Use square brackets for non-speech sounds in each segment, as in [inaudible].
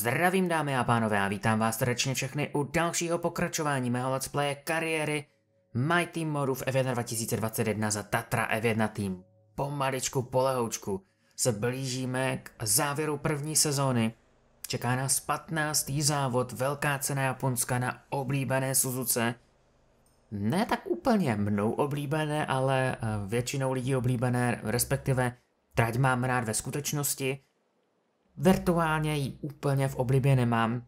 Zdravím dámy a pánové a vítám vás srdečně všechny u dalšího pokračování mého let's playe kariéry My Team modu v F1 2021 za Tatra F1 Team. Pomaličku, polehoučku se blížíme k závěru první sezóny. Čeká nás 15. závod, velká cena Japonska na oblíbené Suzuce. Ne tak úplně mnou oblíbené, ale eh, většinou lidí oblíbené, respektive trať mám rád ve skutečnosti – Virtuálně ji úplně v oblibě nemám,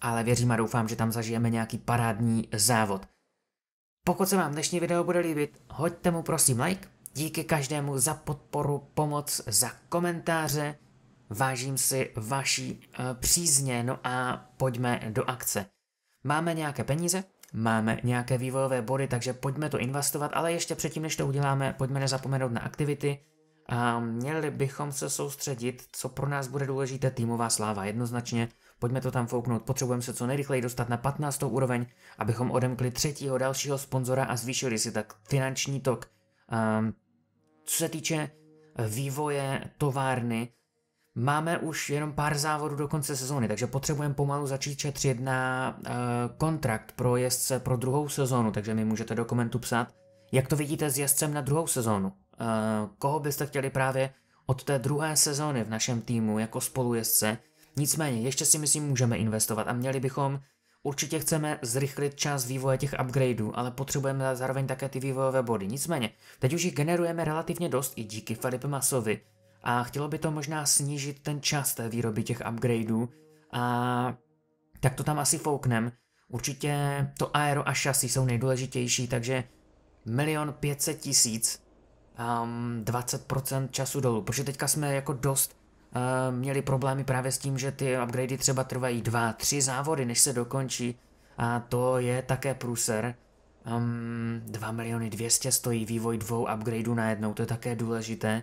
ale věřím a doufám, že tam zažijeme nějaký parádní závod. Pokud se vám dnešní video bude líbit, hoďte mu prosím like, díky každému za podporu, pomoc, za komentáře, vážím si vaší uh, přízně, no a pojďme do akce. Máme nějaké peníze, máme nějaké vývojové body, takže pojďme to investovat, ale ještě předtím, než to uděláme, pojďme nezapomenout na aktivity, a měli bychom se soustředit, co pro nás bude důležité, týmová sláva. Jednoznačně, pojďme to tam fouknout, potřebujeme se co nejrychleji dostat na 15. úroveň, abychom odemkli třetího dalšího sponzora a zvýšili si tak finanční tok. Um, co se týče vývoje továrny, Máme už jenom pár závodů do konce sezóny, takže potřebujeme pomalu začít šetřit na uh, kontrakt pro jezdce pro druhou sezónu, takže mi můžete do komentu psát, jak to vidíte s jezdcem na druhou sezónu. Eh, koho byste chtěli právě od té druhé sezóny v našem týmu jako spolujezdce. Nicméně, ještě si myslím, můžeme investovat a měli bychom, určitě chceme zrychlit čas vývoje těch upgradeů, ale potřebujeme zároveň také ty vývojové body. Nicméně, teď už jich generujeme relativně dost i díky Felipe Masovi a chtělo by to možná snížit ten čas té výroby těch upgradeů a tak to tam asi fouknem. Určitě to aero a šasy jsou nejdůležitější, takže milion pětset tisíc um, 20% času dolů, protože teďka jsme jako dost uh, měli problémy právě s tím, že ty upgradey třeba trvají 2-3 závody, než se dokončí a to je také průser. Um, 2 miliony 200 stojí vývoj dvou upgradeů najednou, to je také důležité.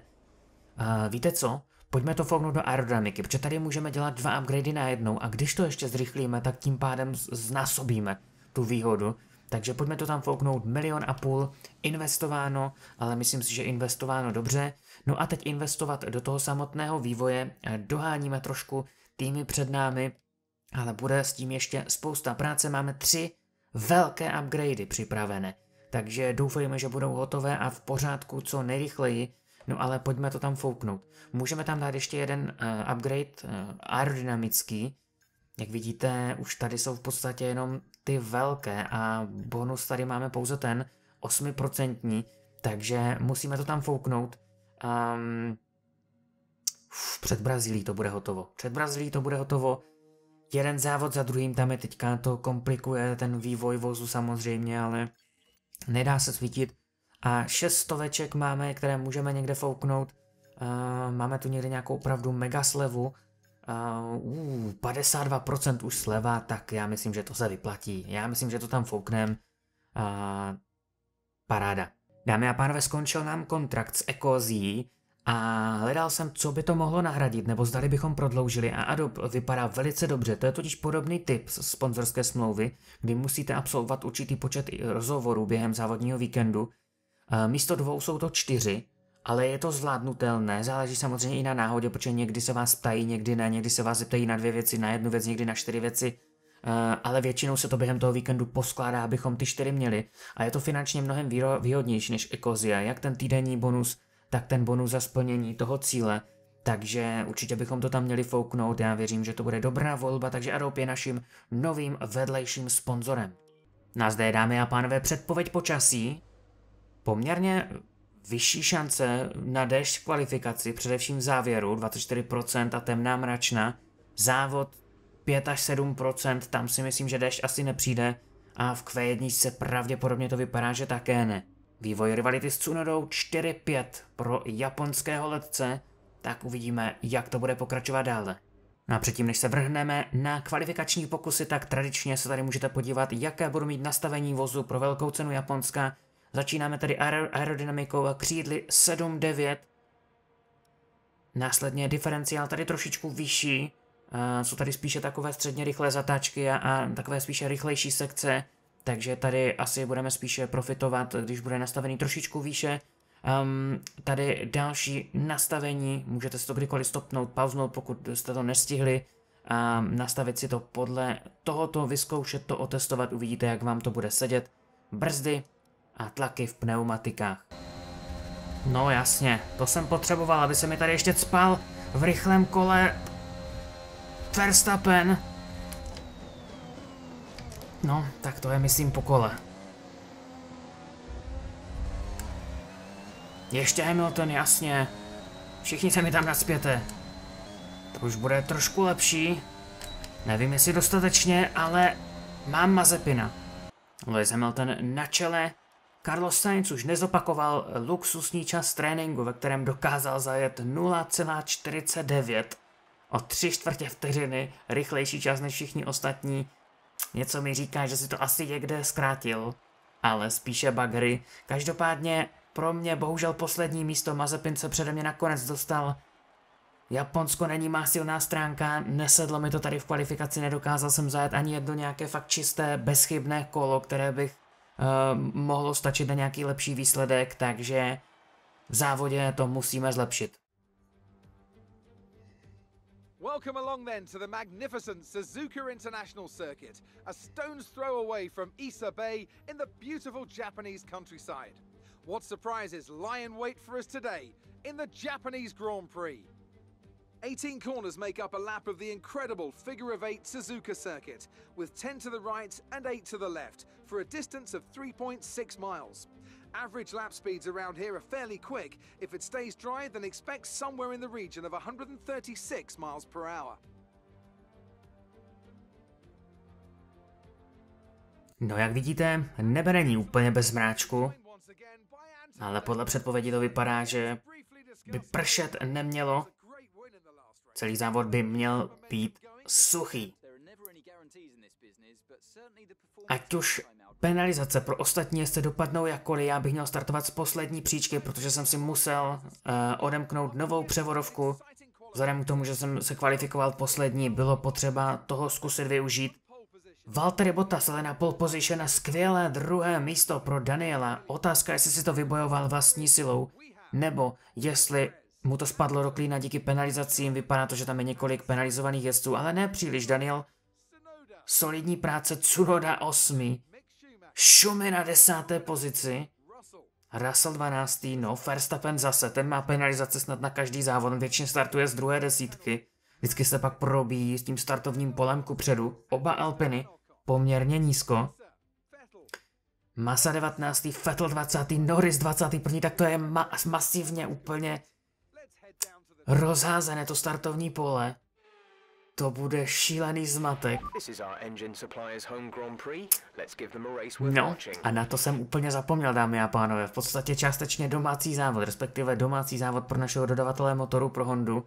Uh, víte co? Pojďme to fouknout do aerodynamiky, protože tady můžeme dělat dva upgradey najednou a když to ještě zrychlíme, tak tím pádem znásobíme tu výhodu takže pojďme to tam fouknout milion a půl investováno, ale myslím si, že investováno dobře. No a teď investovat do toho samotného vývoje, doháníme trošku týmy před námi, ale bude s tím ještě spousta práce. Máme tři velké upgradey připravené, takže doufejme, že budou hotové a v pořádku co nejrychleji. No ale pojďme to tam fouknout. Můžeme tam dát ještě jeden uh, upgrade uh, aerodynamický, jak vidíte, už tady jsou v podstatě jenom ty velké a bonus tady máme pouze ten 8%, takže musíme to tam fouknout. Um, před Brazílií to bude hotovo. Před Brazílií to bude hotovo. Jeden závod za druhým, tam je teďka to komplikuje ten vývoj vozu samozřejmě, ale nedá se svítit. A šest stoveček máme, které můžeme někde fouknout. Uh, máme tu někde nějakou opravdu mega slevu, Uh, 52% už sleva, tak já myslím, že to se vyplatí. Já myslím, že to tam fouknem. Uh, paráda. Dámy a pánové, skončil nám kontrakt s Ekozí a hledal jsem, co by to mohlo nahradit, nebo zdali bychom prodloužili a Adobe vypadá velice dobře. To je totiž podobný typ sponzorské smlouvy, kdy musíte absolvovat určitý počet rozhovorů během závodního víkendu. Uh, místo dvou jsou to čtyři, ale je to zvládnutelné, záleží samozřejmě i na náhodě, protože někdy se vás ptají, někdy ne, někdy se vás zeptají na dvě věci, na jednu věc, někdy na čtyři věci, uh, ale většinou se to během toho víkendu poskládá, abychom ty čtyři měli a je to finančně mnohem výhodnější než Ekozia, jak ten týdenní bonus, tak ten bonus za splnění toho cíle, takže určitě bychom to tam měli fouknout, já věřím, že to bude dobrá volba, takže Adobe je naším novým vedlejším sponzorem. Na zde, dámy a pánové, předpověď počasí. Poměrně vyšší šance na déšť kvalifikaci, především v závěru, 24% a temná mračna. Závod 5 až 7%, tam si myslím, že déšť asi nepřijde a v Q1 se pravděpodobně to vypadá, že také ne. Vývoj rivality s Tsunodou 4-5 pro japonského letce, tak uvidíme, jak to bude pokračovat dále. No a předtím, než se vrhneme na kvalifikační pokusy, tak tradičně se tady můžete podívat, jaké budou mít nastavení vozu pro velkou cenu Japonska, Začínáme tady aerodynamikou a křídly 7-9. Následně diferenciál tady trošičku vyšší. Uh, jsou tady spíše takové středně rychlé zatáčky a, a takové spíše rychlejší sekce. Takže tady asi budeme spíše profitovat, když bude nastavený trošičku výše. Um, tady další nastavení, můžete si to kdykoliv stopnout, pauznout, pokud jste to nestihli. a nastavit si to podle tohoto, vyzkoušet to, otestovat, uvidíte, jak vám to bude sedět. Brzdy a tlaky v pneumatikách. No jasně, to jsem potřeboval, aby se mi tady ještě spal v rychlém kole Verstappen. No, tak to je myslím po kole. Ještě Hamilton, jasně. Všichni se mi tam naspěte. To už bude trošku lepší. Nevím, jestli dostatečně, ale mám Mazepina. Lewis Hamilton na čele. Carlos Sainz už nezopakoval luxusní čas tréninku, ve kterém dokázal zajet 0,49 o tři čtvrtě vteřiny rychlejší čas než všichni ostatní. Něco mi říká, že si to asi někde zkrátil, ale spíše bagry. Každopádně pro mě bohužel poslední místo Mazepin se přede mě nakonec dostal. Japonsko není má silná stránka, nesedlo mi to tady v kvalifikaci, nedokázal jsem zajet ani jedno nějaké fakt čisté, bezchybné kolo, které bych mohlo stačit na nějaký lepší výsledek, takže v závodě to musíme zlepšit. Welcome along then to the magnificent Suzuka International Circuit, a stone's throw away from Issa Bay in the beautiful Japanese countryside. What surprises lie in wait for us today in the Japanese Grand Prix? 18 corners make up a lap of the incredible figure of 8 Suzuka circuit, with 10 to the right and 8 to the left, for a distance of 3.6 miles. Average lap speeds around here are fairly quick. If it stays dry, then expect somewhere in the region of 136 miles per hour. No jak vidíte, nebe není úplně bez mráčku, ale podle předpovědi to vypadá, že by pršet nemělo. Celý závod by měl být suchý. Ať už penalizace pro ostatní se dopadnou jakkoliv, já bych měl startovat z poslední příčky, protože jsem si musel uh, odemknout novou převodovku. Vzhledem k tomu, že jsem se kvalifikoval poslední, bylo potřeba toho zkusit využít. Valtteri Bottas ale na pole position a skvělé druhé místo pro Daniela. Otázka, jestli si to vybojoval vlastní silou, nebo jestli mu to spadlo do klína díky penalizacím. Vypadá to, že tam je několik penalizovaných jezdců, ale ne příliš. Daniel, solidní práce, Tsunoda 8. Šumy na desáté pozici. Russell 12. No, Verstappen zase, ten má penalizace snad na každý závod, on většině startuje z druhé desítky. Vždycky se pak probíjí s tím startovním polem kupředu. Oba Alpiny poměrně nízko. Masa 19. Vettel 20. Norris 21. Tak to je ma masivně úplně rozházené to startovní pole. To bude šílený zmatek. No, a na to jsem úplně zapomněl, dámy a pánové. V podstatě částečně domácí závod, respektive domácí závod pro našeho dodavatele motoru pro Hondu.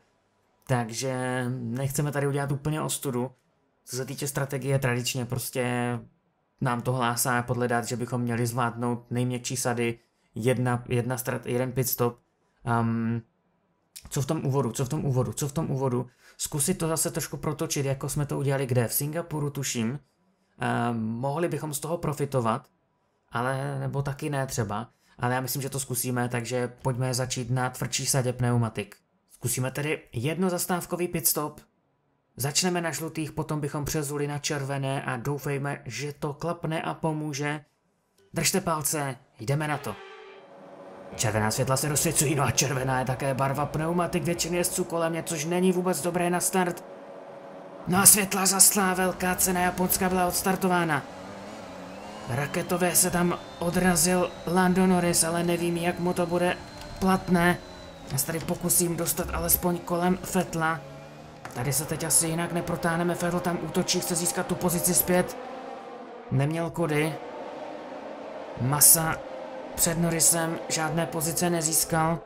Takže nechceme tady udělat úplně ostudu. Co se týče strategie, tradičně prostě nám to hlásá podle dát, že bychom měli zvládnout nejměkčí sady, jedna, jedna strat, jeden pit stop. Um, co v tom úvodu, co v tom úvodu, co v tom úvodu. Zkusit to zase trošku protočit, jako jsme to udělali kde? V Singapuru tuším. Um, mohli bychom z toho profitovat, ale nebo taky ne třeba. Ale já myslím, že to zkusíme, takže pojďme začít na tvrdší sadě pneumatik. Zkusíme tedy jedno zastávkový pitstop. Začneme na žlutých, potom bychom přezuli na červené a doufejme, že to klapne a pomůže. Držte palce, jdeme na to. Červená světla se rozsvěcují, no a červená je také barva pneumatik většiny jezdců kolem mě, což není vůbec dobré na start. No a světla zaslá, velká cena Japonska byla odstartována. Raketové se tam odrazil Lando Norris, ale nevím, jak mu to bude platné. Já se tady pokusím dostat alespoň kolem Fetla. Tady se teď asi jinak neprotáhneme, Fetl tam útočí, chce získat tu pozici zpět. Neměl kudy. Masa před Norrisem žádné pozice nezískal.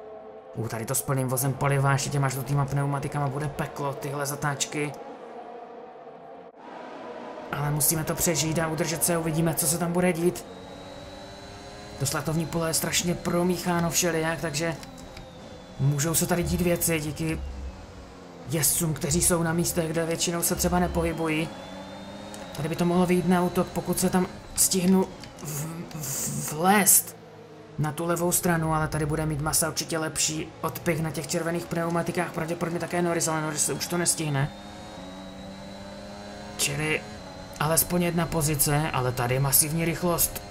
U tady to s plným vozem paliva, ještě těma žlutýma pneumatikama bude peklo, tyhle zatáčky. Ale musíme to přežít a udržet se, uvidíme, co se tam bude dít. To slatovní pole je strašně promícháno všelijak, takže můžou se tady dít věci díky jezdcům, kteří jsou na místech, kde většinou se třeba nepohybují. Tady by to mohlo vyjít na útok, pokud se tam stihnu v, v, vlézt na tu levou stranu, ale tady bude mít masa určitě lepší odpich na těch červených pneumatikách, pravděpodobně také Norris, ale Norris už to nestihne. Čili alespoň jedna pozice, ale tady masivní rychlost.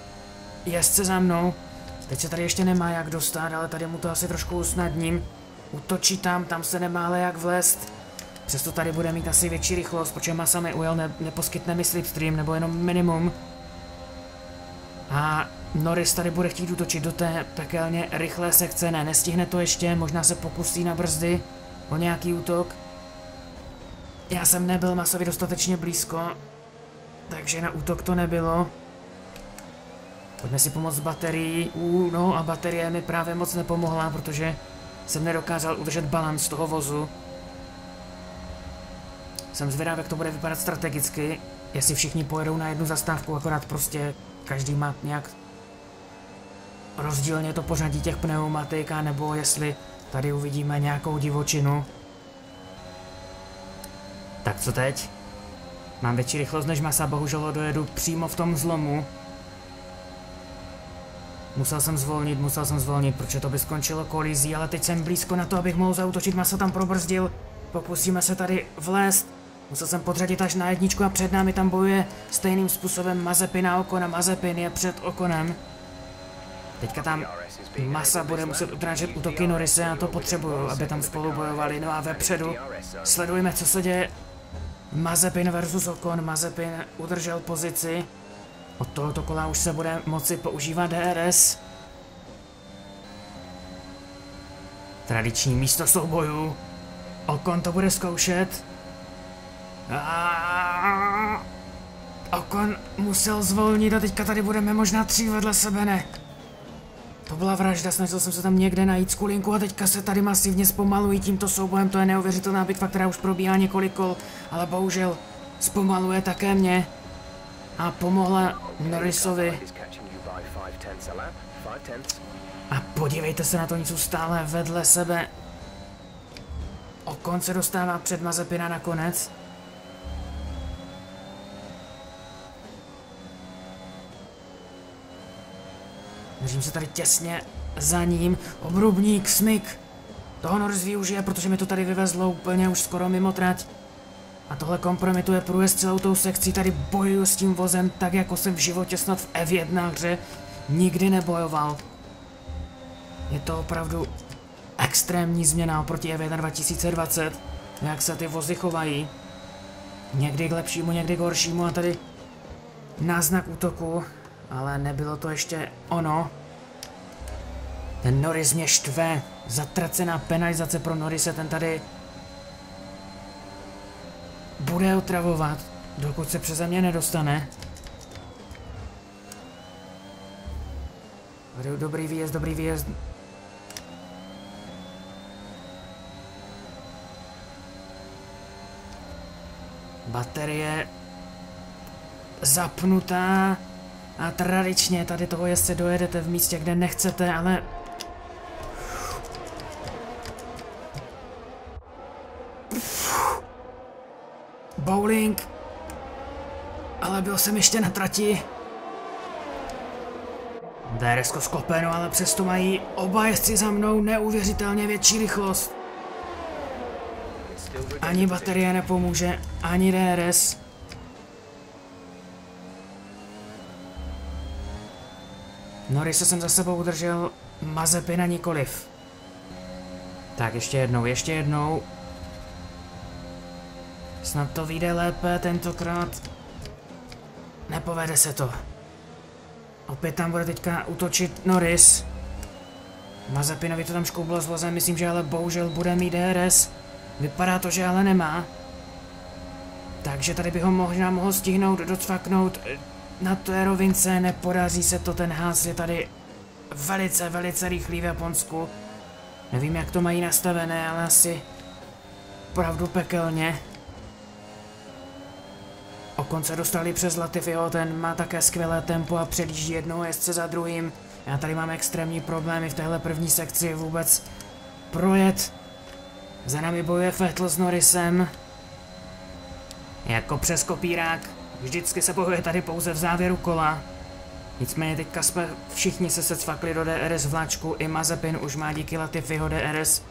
Jezdce za mnou. Teď se tady ještě nemá jak dostat, ale tady mu to asi trošku usnadním. Utočí tam, tam se nemá ale jak vlézt. Přesto tady bude mít asi větší rychlost, protože Masa mi ujel, ne, neposkytne mi slipstream, nebo jenom minimum. A Norris tady bude chtít utočit do té pekelně rychlé sekce, ne, nestihne to ještě, možná se pokusí na brzdy o nějaký útok. Já jsem nebyl Masovi dostatečně blízko, takže na útok to nebylo. Pojďme si pomoct s baterií. Uh, no a baterie mi právě moc nepomohla, protože jsem nedokázal udržet balans toho vozu. Jsem zvědav, jak to bude vypadat strategicky, jestli všichni pojedou na jednu zastávku, akorát prostě každý má nějak rozdílně to pořadí těch pneumatik, nebo jestli tady uvidíme nějakou divočinu. Tak co teď? Mám větší rychlost než masa, bohužel dojedu přímo v tom zlomu. Musel jsem zvolnit, musel jsem zvolnit, protože to by skončilo kolizí, ale teď jsem blízko na to, abych mohl zautočit, masa tam probrzdil. Pokusíme se tady vlézt. Musel jsem podřadit až na jedničku a před námi tam bojuje stejným způsobem Mazepin a Okon a Mazepin je před Okonem. Teďka tam Masa bude muset utrážet útoky Norise a to potřebuju, aby tam spolu bojovali. No a vepředu sledujeme, co se děje. Mazepin versus Okon. Mazepin udržel pozici. Od tohoto kola už se bude moci používat DRS. Tradiční místo soubojů. Okon to bude zkoušet. Okon musel zvolnit a teďka tady budeme možná tři vedle sebe, ne? To byla vražda, snažil jsem se tam někde najít skulinku a teďka se tady masivně zpomalují tímto soubojem, to je neuvěřitelná bitva, která už probíhá několik kol, ale bohužel zpomaluje také mě a pomohla Norrisovi. A podívejte se na to, oni jsou stále vedle sebe. O konce dostává před Mazepina nakonec. Držím se tady těsně za ním. Obrubník, smyk. Toho Norris využije, protože mi to tady vyvezlo úplně už skoro mimo trať. A tohle kompromituje průjezd celou tou sekcí, tady bojuju s tím vozem tak, jako jsem v životě snad v F1 hře nikdy nebojoval. Je to opravdu extrémní změna oproti F1 2020, jak se ty vozy chovají. Někdy k lepšímu, někdy k horšímu a tady náznak útoku, ale nebylo to ještě ono. Ten Norris mě štve, zatracená penalizace pro Norrise, ten tady bude otravovat, dokud se přeze mě nedostane. Dobrý výjezd, dobrý výjezd. Baterie zapnutá a tradičně tady toho jezdce dojedete v místě, kde nechcete, ale bowling. Ale byl jsem ještě na trati. DRS sklopeno, ale přesto mají oba jezdci za mnou neuvěřitelně větší rychlost. Ani baterie nepomůže, ani DRS. Norris jsem za sebou udržel, Mazepina nikoliv. Tak ještě jednou, ještě jednou. Snad to vyjde lépe tentokrát. Nepovede se to. Opět tam bude teďka útočit Norris. Mazepinovi to tam škoublo s vozem, myslím, že ale bohužel bude mít DRS. Vypadá to, že ale nemá. Takže tady bych ho možná mohl stihnout, docvaknout na té rovince, nepodaří se to, ten ház je tady velice, velice rychlý v Japonsku. Nevím, jak to mají nastavené, ale asi opravdu pekelně. O konce dostali přes Latifiho, ten má také skvělé tempo a předjíždí jednou jezdce za druhým. Já tady mám extrémní problémy v téhle první sekci vůbec projet. Za nami bojuje Vettel s Norrisem. Jako přes kopírák. Vždycky se bojuje tady pouze v závěru kola. Nicméně teďka jsme všichni se secvakli do DRS vláčku, i Mazepin už má díky Latifiho DRS.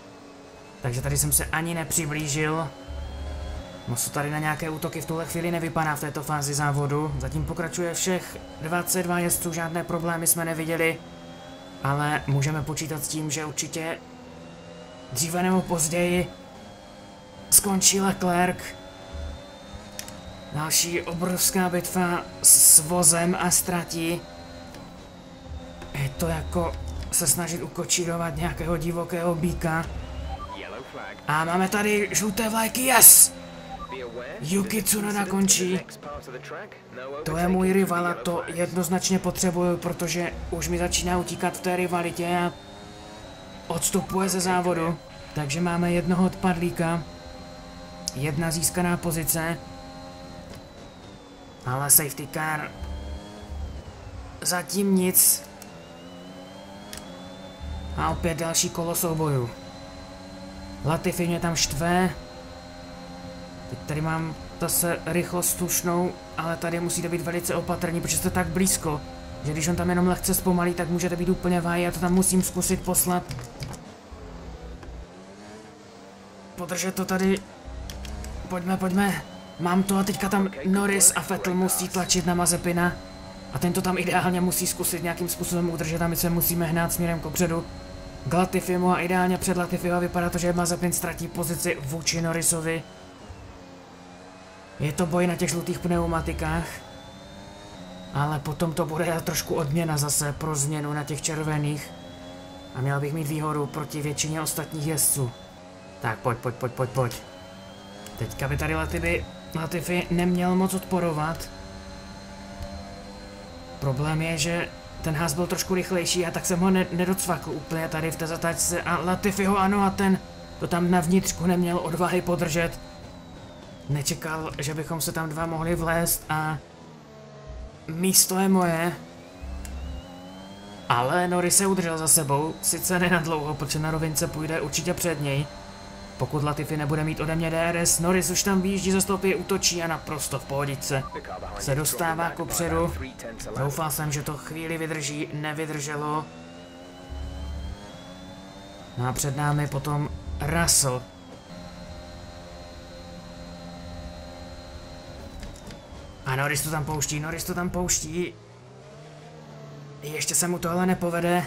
Takže tady jsem se ani nepřiblížil. Moc tady na nějaké útoky v tuhle chvíli nevypadá v této fázi závodu. Zatím pokračuje všech 22 jezdců, žádné problémy jsme neviděli. Ale můžeme počítat s tím, že určitě dříve nebo později skončí Leclerc. Další obrovská bitva s vozem a ztratí. Je to jako se snažit ukočírovat nějakého divokého býka. A máme tady žluté vlajky, yes! Yuki Tsunoda končí. To je můj rival a to jednoznačně potřebuju, protože už mi začíná utíkat v té rivalitě a odstupuje ze závodu. Takže máme jednoho odpadlíka. Jedna získaná pozice. Ale safety car. Zatím nic. A opět další kolo souboju. Latifi mě tam štve. Teď tady mám zase rychlost slušnou, ale tady musíte být velice opatrní, protože jste tak blízko, že když on tam jenom lehce zpomalí, tak můžete být úplně váj, já to tam musím zkusit poslat. Podržet to tady. Pojďme, pojďme. Mám to a teďka tam Norris a Vettel musí tlačit na Mazepina. A ten to tam ideálně musí zkusit nějakým způsobem udržet a my se musíme hnát směrem kopředu. K Latifimu a ideálně před Latifiho vypadá to, že Mazepin ztratí pozici vůči Norrisovi. Je to boj na těch žlutých pneumatikách. Ale potom to bude trošku odměna zase pro změnu na těch červených. A měl bych mít výhodu proti většině ostatních jezdců. Tak pojď, pojď, pojď, pojď, pojď. Teďka by tady Latifi, Latifi neměl moc odporovat. Problém je, že ten hás byl trošku rychlejší a tak jsem ho ne nedocvakl úplně tady v té zatáčce a Latifi ho ano a ten to tam na vnitřku neměl odvahy podržet. Nečekal, že bychom se tam dva mohli vlézt a místo je moje. Ale Norris se udržel za sebou, sice ne na dlouho, protože na rovince půjde určitě před něj. Pokud Latifi nebude mít ode mě DRS, Norris už tam výjíždí ze stopy, útočí a naprosto v pohodice. Se dostává ku předu. Doufal jsem, že to chvíli vydrží, nevydrželo. No a před námi potom Russell. A Norris to tam pouští, Norris to tam pouští. Ještě se mu to ale nepovede.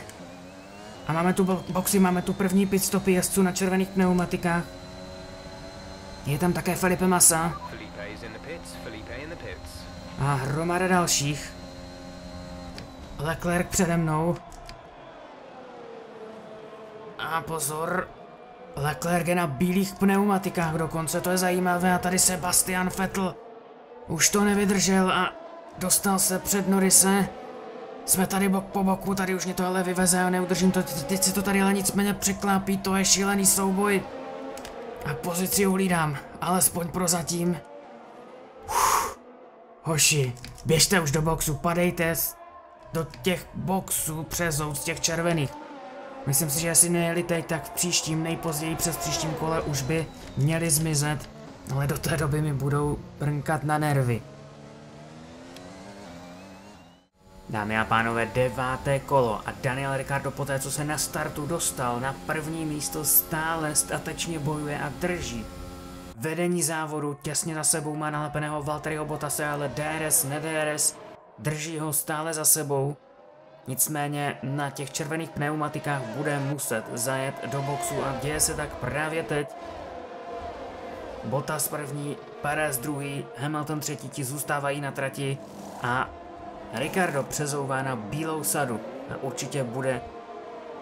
A máme tu bo boxy, máme tu první pit stopy jezdců na červených pneumatikách. Je tam také Felipe Massa. A hromada dalších. Leclerc přede mnou. A pozor. Leclerc je na bílých pneumatikách dokonce, to je zajímavé. A tady Sebastian Vettel už to nevydržel a dostal se před Norise. Jsme tady bok po boku, tady už mě to ale vyveze a neudržím to, teď se to tady ale nicméně překlápí, to je šílený souboj. A pozici uhlídám, alespoň prozatím. Uf. Hoši, běžte už do boxu, padejte do těch boxů přes z těch červených. Myslím si, že jestli nejeli teď, tak v příštím, nejpozději přes příštím kole už by měli zmizet, ale do té doby mi budou brnkat na nervy. Dámy a pánové, deváté kolo a Daniel Ricardo poté, co se na startu dostal na první místo, stále statečně bojuje a drží. Vedení závodu těsně za sebou má nalepeného Valtteriho Bottase, ale DRS, ne DRS, drží ho stále za sebou. Nicméně na těch červených pneumatikách bude muset zajet do boxu a děje se tak právě teď. Bottas první, Perez druhý, Hamilton třetí ti zůstávají na trati a Ricardo přezouvá na bílou sadu a určitě bude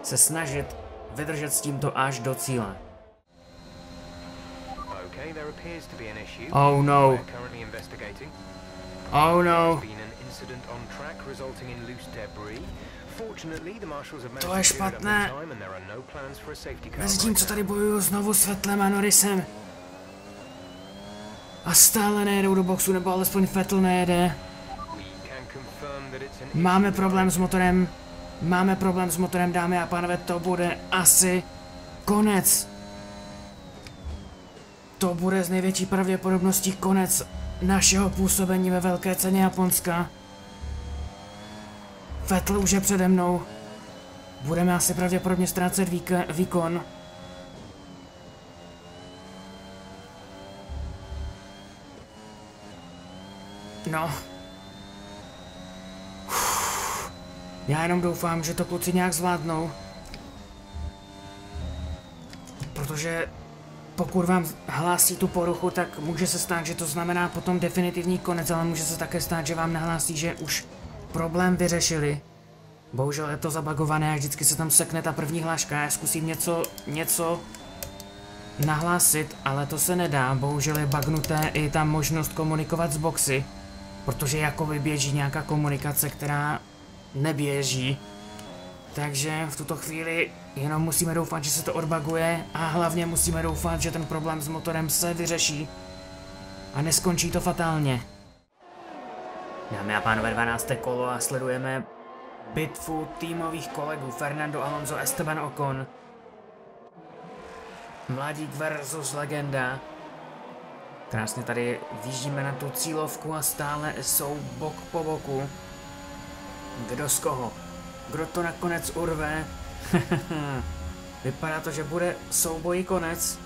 se snažit vydržet s tímto až do cíle. Oh no. Oh no. To je špatné. Mezi tím, co tady bojuju znovu s Vettlem a Norrisem. A stále nejedou do boxu, nebo alespoň Vettel nejede. Máme problém s motorem. Máme problém s motorem, dámy a pánové, to bude asi konec. To bude z největší pravděpodobností konec našeho působení ve velké ceně Japonska. Vettel už je přede mnou. Budeme asi pravděpodobně ztrácet výkon. No. Uf. Já jenom doufám, že to kluci nějak zvládnou. Protože pokud vám hlásí tu poruchu, tak může se stát, že to znamená potom definitivní konec, ale může se také stát, že vám nahlásí, že už problém vyřešili. Bohužel je to zabagované a vždycky se tam sekne ta první hláška. Já zkusím něco, něco nahlásit, ale to se nedá. Bohužel je bagnuté i ta možnost komunikovat s boxy, protože jako běží nějaká komunikace, která neběží. Takže v tuto chvíli jenom musíme doufat, že se to odbaguje a hlavně musíme doufat, že ten problém s motorem se vyřeší a neskončí to fatálně. Dámy a pánové, 12. kolo a sledujeme bitvu týmových kolegů Fernando Alonso Esteban Ocon. Mladík versus legenda. Krásně tady výjíždíme na tu cílovku a stále jsou bok po boku. Kdo z koho? Kdo to nakonec urve? [laughs] Vypadá to, že bude soubojí konec.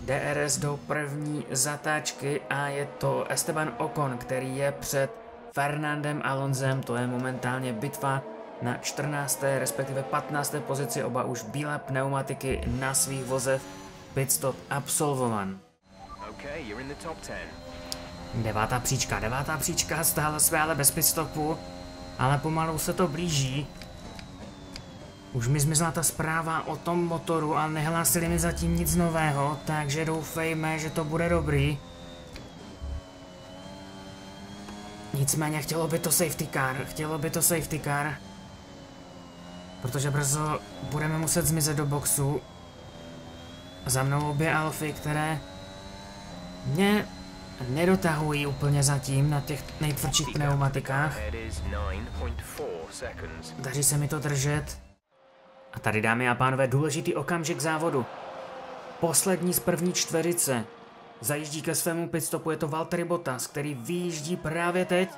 DRS do první zatáčky a je to Esteban Ocon, který je před Fernandem Alonzem. To je momentálně bitva na 14. respektive 15. pozici. Oba už bílé pneumatiky na svých vozech. Pitstop absolvovan. Devátá příčka, devátá příčka, stále své ale bez pitstopu, ale pomalu se to blíží. Už mi zmizla ta zpráva o tom motoru a nehlásili mi zatím nic nového, takže doufejme, že to bude dobrý. Nicméně chtělo by to safety car, chtělo by to safety car. Protože brzo budeme muset zmizet do boxu. Za mnou obě alfy, které mě nedotahují úplně zatím na těch nejtvrdších pneumatikách. Daří se mi to držet. A tady, dámy a pánové, důležitý okamžik závodu. Poslední z první čtverice. Zajíždí ke svému pitstopu, je to Valtteri Bottas, který vyjíždí právě teď.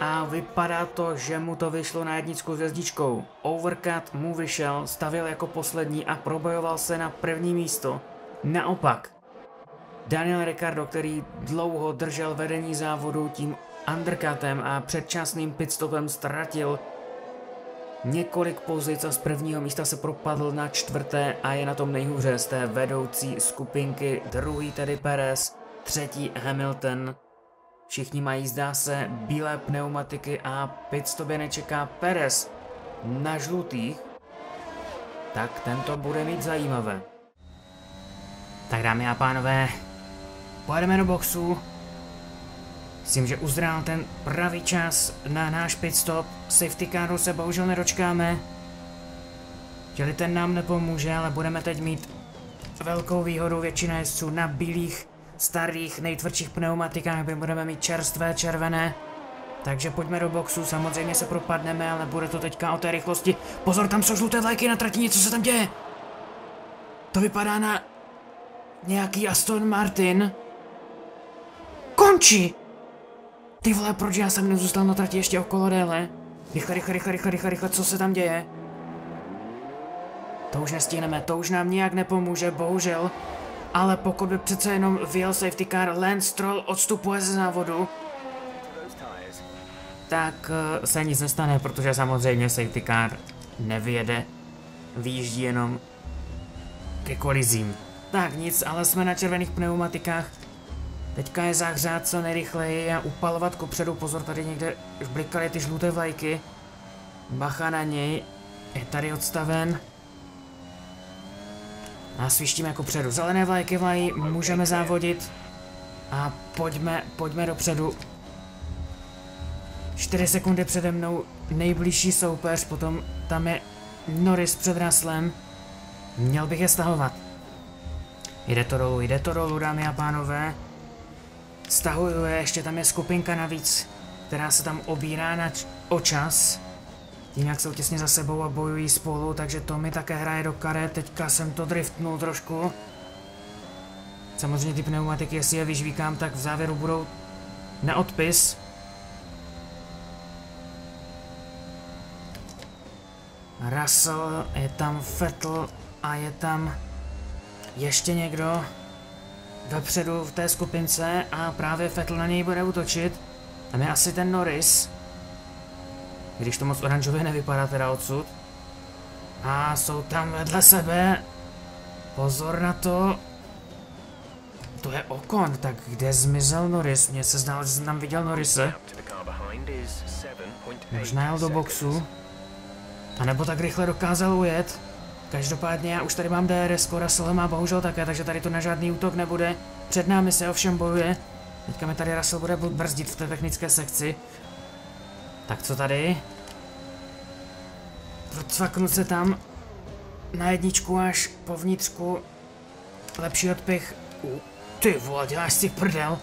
A vypadá to, že mu to vyšlo na jednickou hvězdičkou. Overcut mu vyšel, stavil jako poslední a probojoval se na první místo. Naopak, Daniel Ricardo, který dlouho držel vedení závodu tím undercutem a předčasným pitstopem ztratil Několik pozic a z prvního místa se propadl na čtvrté a je na tom nejhůře z té vedoucí skupinky. Druhý tedy Perez, třetí Hamilton. Všichni mají, zdá se, bílé pneumatiky a pitstopě nečeká Perez na žlutých. Tak tento bude mít zajímavé. Tak dámy a pánové, pojedeme do boxu. Myslím, že uzrál ten pravý čas na náš pitstop. Safety caru se bohužel nedočkáme. Čili ten nám nepomůže, ale budeme teď mít velkou výhodu většina jezdců na bílých, starých, nejtvrdších pneumatikách, by budeme mít čerstvé, červené. Takže pojďme do boxu, samozřejmě se propadneme, ale bude to teďka o té rychlosti. Pozor, tam jsou žluté vlajky na trati, něco se tam děje. To vypadá na nějaký Aston Martin. Končí! Ty vole, proč já jsem nezůstal na trati ještě okolo déle? Rychle, rychle, rychle, rychle, rychle, rychle, co se tam děje? To už nestihneme, to už nám nijak nepomůže, bohužel. Ale pokud by přece jenom vyjel safety car, Lance Stroll odstupuje ze závodu, tak uh, se nic nestane, protože samozřejmě safety car nevyjede, výjíždí jenom ke kolizím. Tak nic, ale jsme na červených pneumatikách, Teďka je zahřát co nejrychleji a upalovat kopředu. Pozor, tady někde blikaly ty žluté vlajky. Bacha na něj. Je tady odstaven. A svištíme jako předu. Zelené vlajky vlají, můžeme závodit. A pojďme, pojďme dopředu. 4 sekundy přede mnou nejbližší soupeř, potom tam je Norris před Raslem. Měl bych je stahovat. Jde to dolů, jde to dolů, dámy a pánové. Stahuju je, ještě tam je skupinka navíc, která se tam obírá na o čas. Jak jsou těsně za sebou a bojují spolu, takže to mi také hraje do karet. Teďka jsem to driftnul trošku. Samozřejmě ty pneumatiky, jestli je vyžvíkám, tak v závěru budou na odpis. Russell, je tam Fettel a je tam ještě někdo vepředu v té skupince a právě Fettel na něj bude útočit. Tam je asi ten Norris. Když to moc oranžově nevypadá teda odsud. A jsou tam vedle sebe. Pozor na to. To je Okon, tak kde zmizel Norris? Mně se zdálo, že jsem tam viděl Norrise. Možná jel do boxu. A nebo tak rychle dokázal ujet. Každopádně já už tady mám DRS, Russell má bohužel také, takže tady to na žádný útok nebude. Před námi se ovšem bojuje. Teďka mi tady Russell bude brzdit v té technické sekci. Tak co tady? Procvaknu se tam na jedničku až po vnitřku. Lepší odpich. Uh, ty vole, děláš si prdel.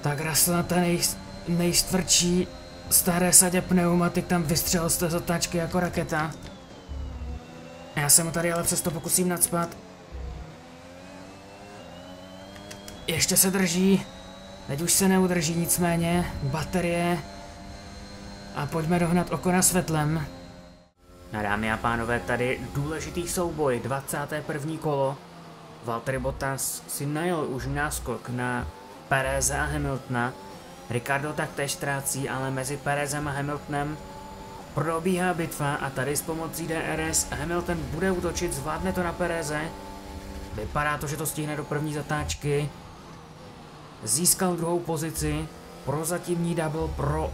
Tak Russell na té nej, nejstvrdší staré sadě pneumatik tam vystřelil z té zatáčky jako raketa. Já se mu tady ale přesto pokusím nadspat. Ještě se drží. Teď už se neudrží nicméně. Baterie. A pojďme dohnat oko na svetlem. Na dámy a pánové, tady důležitý souboj, 21. kolo. Valtteri Bottas si najel už náskok na Pereze a Hamiltona. Ricardo taktéž ztrácí, ale mezi Perezem a Hamiltonem probíhá bitva a tady s pomocí DRS Hamilton bude útočit, zvládne to na Pereze. Vypadá to, že to stihne do první zatáčky. Získal druhou pozici, prozatímní double pro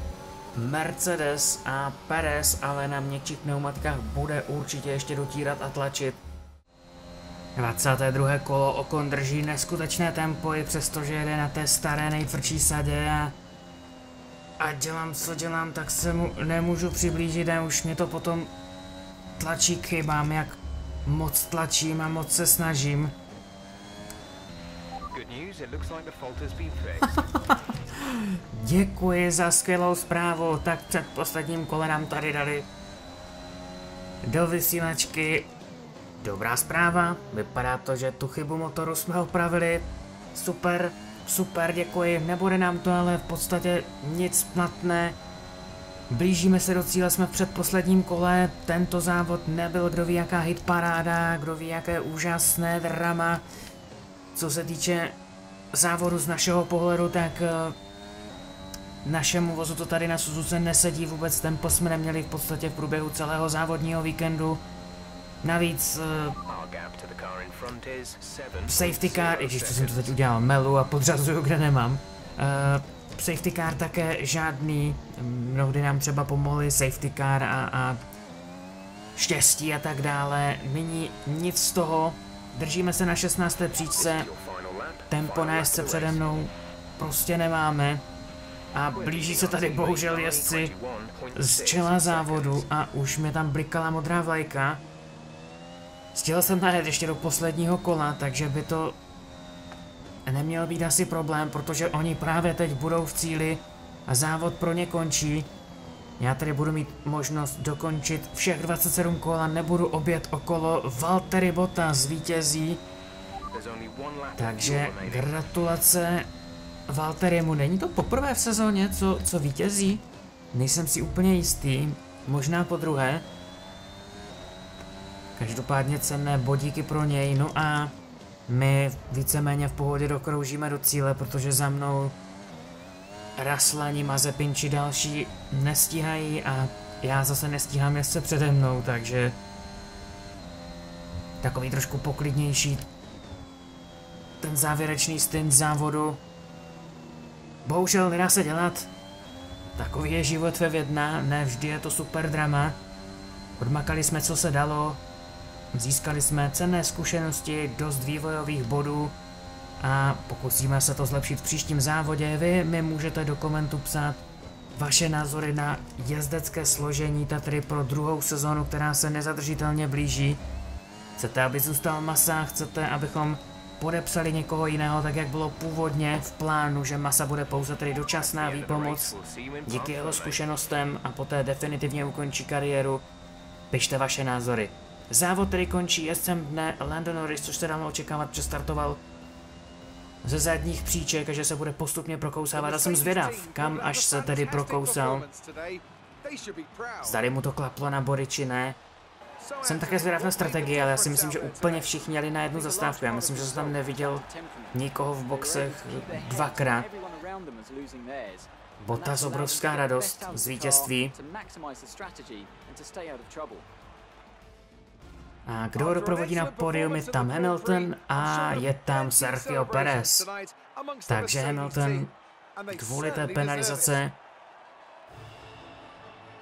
Mercedes a Perez, ale na měkčích pneumatikách bude určitě ještě dotírat a tlačit. 22. kolo Okon drží neskutečné tempo, i přestože jede na té staré nejtvrdší sadě a, a dělám co dělám, tak se mu nemůžu přiblížit a už mě to potom tlačí k chybám, jak moc tlačím a moc se snažím. [laughs] Děkuji za skvělou zprávu, tak před posledním kole nám tady dali do vysílačky Dobrá zpráva, vypadá to, že tu chybu motoru jsme opravili. Super, super, děkuji, nebude nám to ale v podstatě nic platné. Blížíme se do cíle, jsme v předposledním kole, tento závod nebyl kdo ví jaká hit paráda, kdo ví jaké úžasné drama. Co se týče závodu z našeho pohledu, tak uh, našemu vozu to tady na Suzuce nesedí vůbec, tempo jsme neměli v podstatě v průběhu celého závodního víkendu. Navíc uh, safety car, když to jsem to teď udělal, melu a podřazuju, kde nemám. Uh, safety car také žádný, mnohdy nám třeba pomohli safety car a, a štěstí a tak dále. Nyní nic z toho, držíme se na 16. příčce, tempo na jezdce přede mnou prostě nemáme. A blíží se tady bohužel jezdci z čela závodu a už mi tam blikala modrá vlajka. Stihl jsem najet ještě do posledního kola, takže by to neměl být asi problém, protože oni právě teď budou v cíli a závod pro ně končí. Já tady budu mít možnost dokončit všech 27 kola, nebudu obět okolo Valtteri Bottas vítězí. Takže gratulace Valterimu. Není to poprvé v sezóně, co, co vítězí? Nejsem si úplně jistý, možná po druhé. Každopádně cenné bodíky pro něj, no a my víceméně v pohodě dokroužíme do cíle, protože za mnou Raslani, Mazepinči další nestíhají a já zase nestíhám jezdce přede mnou, takže takový trošku poklidnější ten závěrečný stint závodu. Bohužel nedá se dělat. Takový je život ve Vědna, ne vždy je to super drama. Odmakali jsme, co se dalo, Získali jsme cenné zkušenosti, dost vývojových bodů a pokusíme se to zlepšit v příštím závodě. Vy mi můžete do komentu psát vaše názory na jezdecké složení Tatry pro druhou sezónu, která se nezadržitelně blíží. Chcete, aby zůstal Masa, chcete, abychom podepsali někoho jiného, tak jak bylo původně v plánu, že Masa bude pouze tedy dočasná výpomoc díky jeho zkušenostem a poté definitivně ukončí kariéru. Pište vaše názory. Závod tedy končí jezdcem dne Landon Norris, což se dalo očekávat, přestartoval ze zadních příček a že se bude postupně prokousávat. A jsem zvědav, kam až se tedy prokousal. Zdali mu to klaplo na body či ne. Jsem také zvědav na strategii, ale já si myslím, že úplně všichni jeli na jednu zastávku. Já myslím, že jsem tam neviděl nikoho v boxech dvakrát. Bottas obrovská radost z vítězství. A kdo ho doprovodí na podium je tam Hamilton a je tam Sergio Perez. Takže Hamilton kvůli té penalizace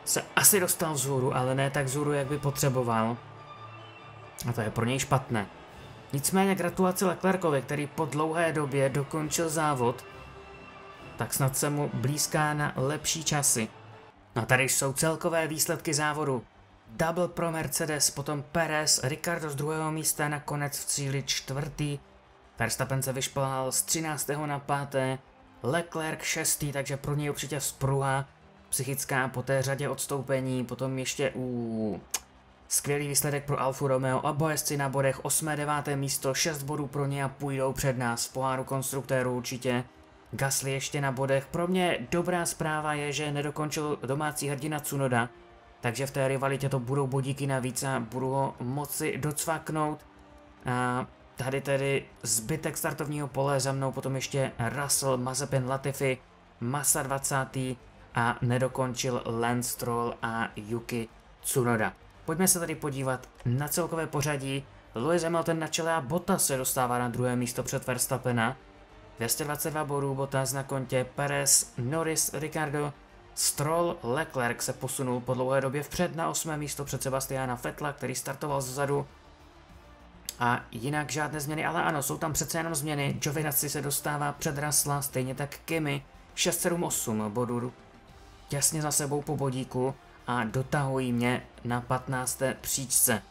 se asi dostal vzhůru, ale ne tak vzhůru, jak by potřeboval. A to je pro něj špatné. Nicméně gratulace Leclercovi, který po dlouhé době dokončil závod, tak snad se mu blízká na lepší časy. A tady jsou celkové výsledky závodu. Double pro Mercedes, potom Perez, Ricardo z druhého místa, nakonec v cíli čtvrtý. Verstappen se vyšplhal z 13. na 5. Leclerc šestý, takže pro něj určitě vzpruha psychická po té řadě odstoupení, potom ještě u skvělý výsledek pro Alfa Romeo, oba jezdci na bodech 8. 9. místo, 6 bodů pro ně a půjdou před nás v poháru konstruktérů určitě. Gasly ještě na bodech. Pro mě dobrá zpráva je, že nedokončil domácí hrdina Cunoda, takže v té rivalitě to budou bodíky navíc a budu ho moci docvaknout. A tady tedy zbytek startovního pole za mnou, potom ještě Russell, Mazepin, Latifi, Masa 20. a nedokončil Lance Stroll a Yuki Tsunoda. Pojďme se tady podívat na celkové pořadí. Lewis Hamilton na čele a Bottas se dostává na druhé místo před Verstappena. 222 bodů Bottas na kontě, Perez, Norris, Ricardo, Stroll, Leclerc se posunul po dlouhé době vpřed na 8. místo před Sebastiana Fetla, který startoval zezadu. A jinak žádné změny, ale ano, jsou tam přece jenom změny. Giovinazzi se dostává před Rasla, stejně tak Kimi, 678 bodů těsně za sebou po bodíku a dotahují mě na 15. příčce.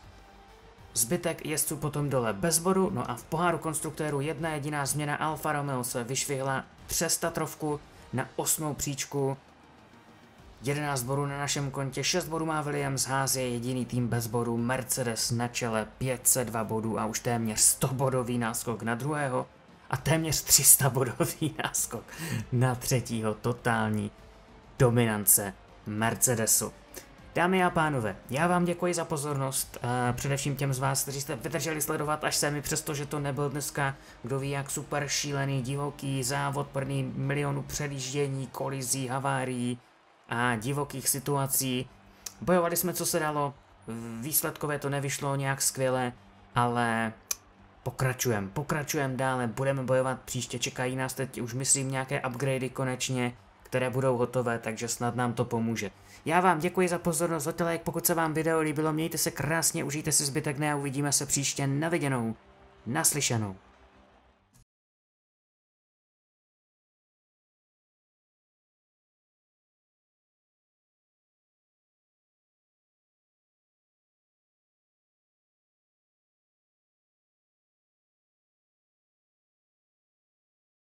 Zbytek jezdců potom dole bez bodu, no a v poháru konstruktérů jedna jediná změna Alfa Romeo se vyšvihla přes Tatrovku na osmou příčku. 11 bodů na našem kontě, 6 bodů má Williams, Haas je jediný tým bez bodů, Mercedes na čele 502 bodů a už téměř 100 bodový náskok na druhého a téměř 300 bodový [laughs] náskok na třetího totální dominance Mercedesu. Dámy a pánové, já vám děkuji za pozornost, a především těm z vás, kteří jste vydrželi sledovat až se mi, přestože to nebyl dneska, kdo ví jak super šílený, divoký závod plný milionů předjíždění, kolizí, havárií a divokých situací. Bojovali jsme, co se dalo, výsledkové to nevyšlo nějak skvěle, ale pokračujeme, pokračujeme dále, budeme bojovat příště, čekají nás teď už myslím nějaké upgradey konečně, které budou hotové, takže snad nám to pomůže. Já vám děkuji za pozornost, hotelek, pokud se vám video líbilo, mějte se krásně, užijte si zbytek dne a uvidíme se příště na viděnou, naslyšenou.